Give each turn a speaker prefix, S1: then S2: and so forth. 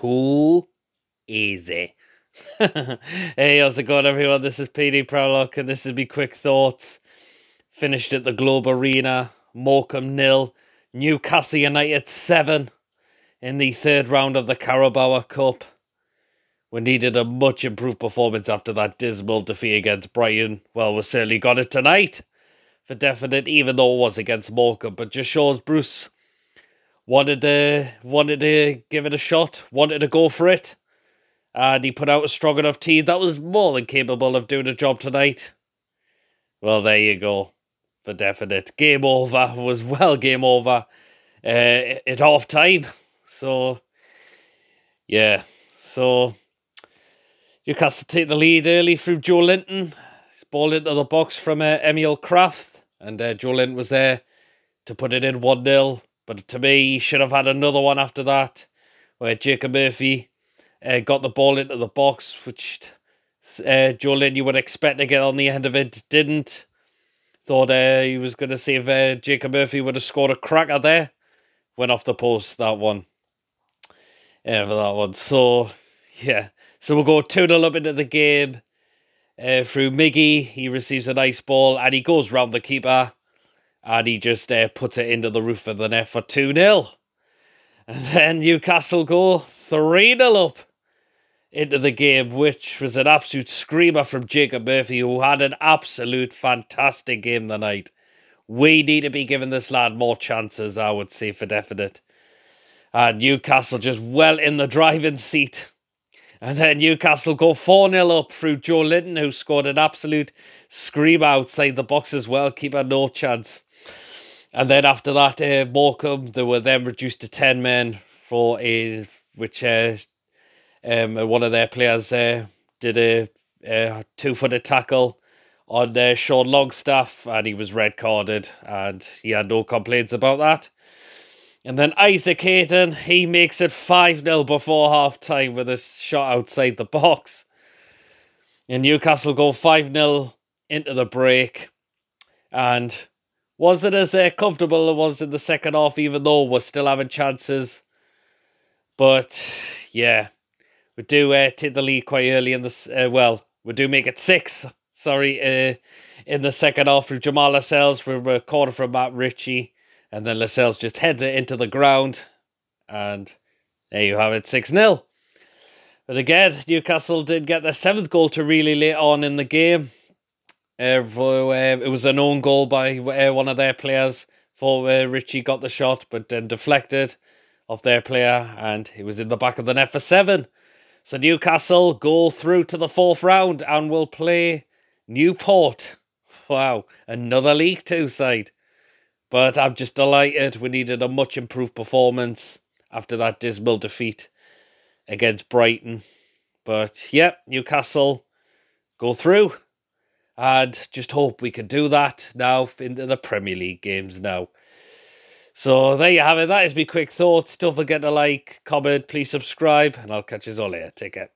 S1: too easy. hey, how's it going, everyone? This is PD Proudlock, and this is me quick thoughts. Finished at the Globe Arena, Morecambe nil, Newcastle United seven in the third round of the Carabao Cup. We needed a much improved performance after that dismal defeat against Brighton. Well, we certainly got it tonight for definite, even though it was against Morecambe. But just shows Bruce wanted to wanted to give it a shot, wanted to go for it, and he put out a strong enough team that was more than capable of doing a job tonight. Well, there you go, for definite. Game over was well game over uh, at half time. So, yeah, so Newcastle take the lead early through Joelinton. He's ball into the box from uh, Emil Krafth, and uh, Joelinton was there to put it in 1 0. But to me, he should have had another one after that, where Jacob Murphy uh, got the ball into the box, which uh, Joelinton you would expect to get on the end of it, didn't. Thought uh, he was going to see if uh, Jacob Murphy would have scored a cracker there. Went off the post, that one. Yeah, for that one. So, yeah. So we'll go 2 0 up into the game. Uh, through Miggy, he receives a nice ball and he goes round the keeper and he just uh, it into the roof of the net for 2 0. And then Newcastle go 3 0 up into the game, which was an absolute screamer from Jacob Murphy, who had an absolute fantastic game tonight. We need to be giving this lad more chances, I would say, for definite. And Newcastle just well in the driving seat. And then Newcastle go 4 0 up through Joelinton, who scored an absolute scream outside the box as well. Keeper no chance. And then after that, uh, Morecambe, they were then reduced to 10 men for a, which uh, um, one of their players uh, did a, a two footed tackle on uh, Sean Longstaff and he was red carded and he had no complaints about that. And then Isaac Hayden, he makes it 5 0 before half time with a shot outside the box. And Newcastle go 5 0 into the break. And was it as uh, comfortable as it was in the second half, even though we're still having chances? But yeah, we do uh, take the lead quite early in this. Uh, well, we do make it six. Sorry, uh, in the second half through Jamal Lascelles. We're a corner from Matt Ritchie. And then Lascelles just heads it into the ground. And there you have it, 6 0. But again, Newcastle did get their seventh goal to really late on in the game. Uh, uh, it was an own goal by uh, one of their players for Ritchie got the shot, but then deflected off their player, and he was in the back of the net for seven. So Newcastle go through to the fourth round and will play Newport. Wow, another League Two side. But I'm just delighted we needed a much improved performance after that dismal defeat against Brighton. But yeah, Newcastle go through. And just hope we can do that now into the Premier League games now. So there you have it. That is me quick thoughts. Don't forget to like, comment, please subscribe, and I'll catch you all later. Take care.